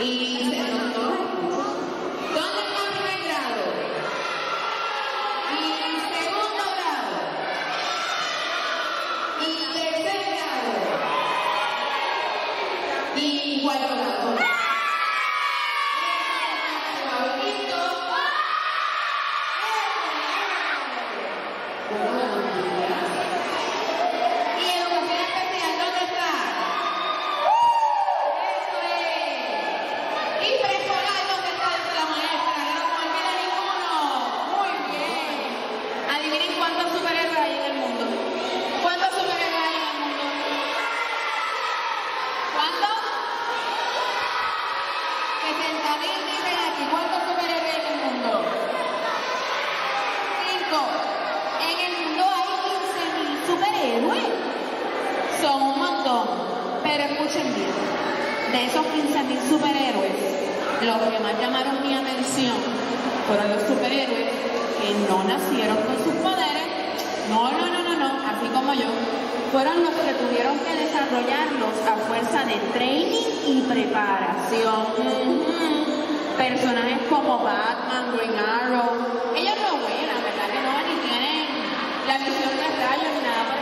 E. Son un montón. Pero escuchen bien. De esos 15 mil superhéroes, los que más llamaron mi atención fueron los superhéroes que no nacieron con sus poderes. No, no, no, no, no. Así como yo. Fueron los que tuvieron que desarrollarlos a fuerza de training y preparación. Ujú. Personajes como Batman, Green Arrow. Ellos no vuelan, ¿verdad que no? Ni tienen la visión de rayos nada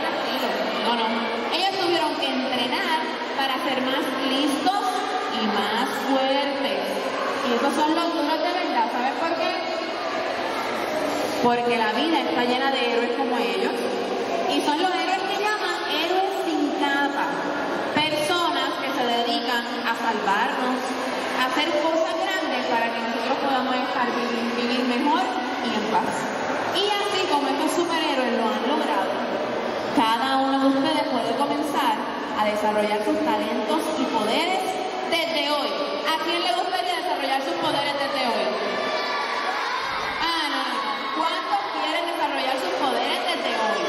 Ellos tuvieron que entrenar para ser más listos y más fuertes. Y esos son los duros de verdad. ¿Sabes por qué? Porque la vida está llena de héroes como ellos. Y son los héroes que llaman héroes sin capa. Personas que se dedican a salvarnos, a hacer cosas grandes para que nosotros podamos estar vivir mejor y en paz. Y así como estos superhéroes lo han logrado, cada uno de ustedes puede comenzar a desarrollar sus talentos y poderes desde hoy. ¿A quién le gustaría desarrollar sus poderes desde hoy? Ah, no, no, no. ¿Cuántos quieren desarrollar sus poderes desde hoy?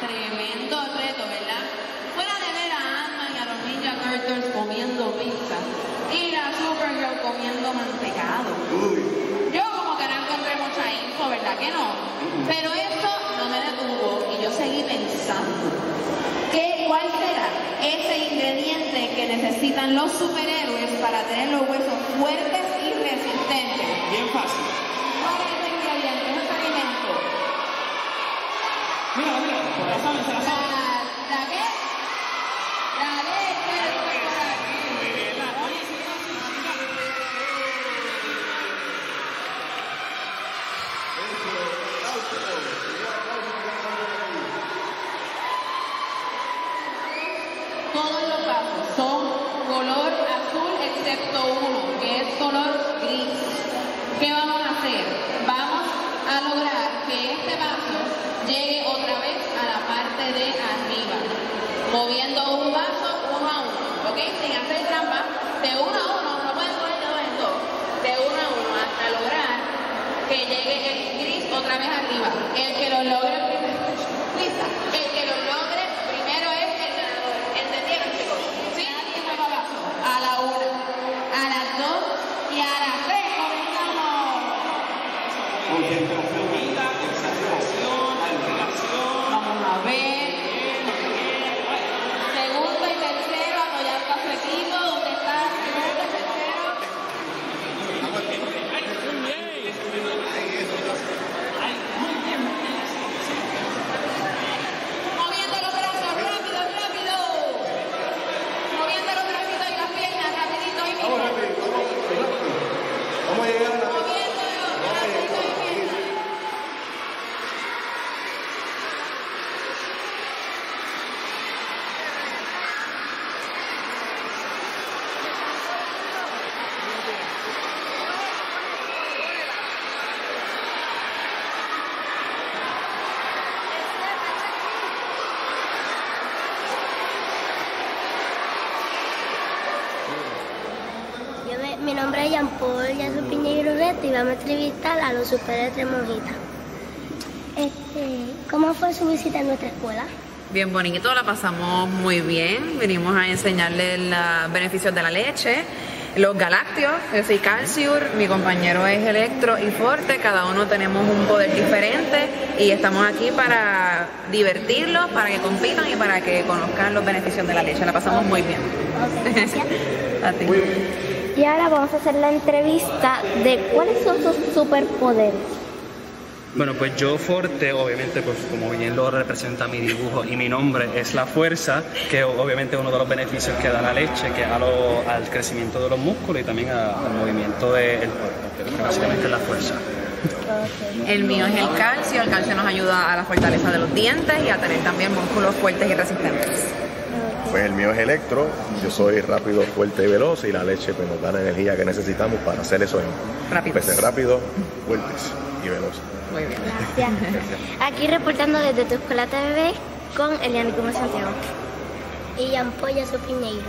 Tremendo reto, ¿verdad? Fuera de ver a Ant-Man y a los Ninja Turtles comiendo pizza y a Supergirl comiendo mantecado. Yo como que no encontré mucha info, ¿verdad que no? Pero eso no me detuvo y yo seguí pensando. ¿Qué, ¿Cuál será ese ingrediente necesitan los superhéroes para tener los huesos fuertes y resistentes? Bien fácil. ¿Cuál es ese ingrediente? Ese alimento. Mira, mira, por la saben, se la La, saben. ¿La qué? La leche de coco. Todos los vasos son color azul excepto uno, que es color gris. ¿Qué vamos a hacer? Vamos a lograr que este vaso llegue otra vez a la parte de arriba, moviendo un vaso uno a uno, ¿ok? Sin hacer trampa, de uno a uno, no pueden coger de dos en dos, de uno a uno hasta lograr que llegue el gris otra vez arriba. El que lo logre Jean Paul Yasu Piñeiro Reto y vamos a entrevistar a los superhéroes de Monjita. Este, ¿Cómo fue su visita a nuestra escuela? Bien bonito, la pasamos muy bien. Vinimos a enseñarles los beneficios de la leche los Galácteos, yo soy Calciur, mi compañero es Electro y Forte, cada uno tenemos un poder diferente y estamos aquí para divertirlos, para que compitan y para que conozcan los beneficios de la leche. La pasamos muy bien. Ok, gracias. A ti. Y ahora vamos a hacer la entrevista de cuáles son sus superpoderes. Bueno, pues yo Forte, obviamente, pues como bien lo representa mi dibujo y mi nombre, es la fuerza, que obviamente es uno de los beneficios que da la leche, que es a lo- al crecimiento de los músculos y también a- al movimiento del cuerpo, que básicamente es la fuerza. El mío es el calcio, el calcio nos ayuda a la fortaleza de los dientes y a tener también músculos fuertes y resistentes. Pues el mío es electro, yo soy rápido, fuerte y veloz y la leche pues, nos da la energía que necesitamos para hacer eso en Rápidos. peces rápidos, fuertes y veloces. Muy bien. Gracias. Aquí reportando desde tu escuela TV con Eliana Gómez Santiago. Y soy Piñeiro.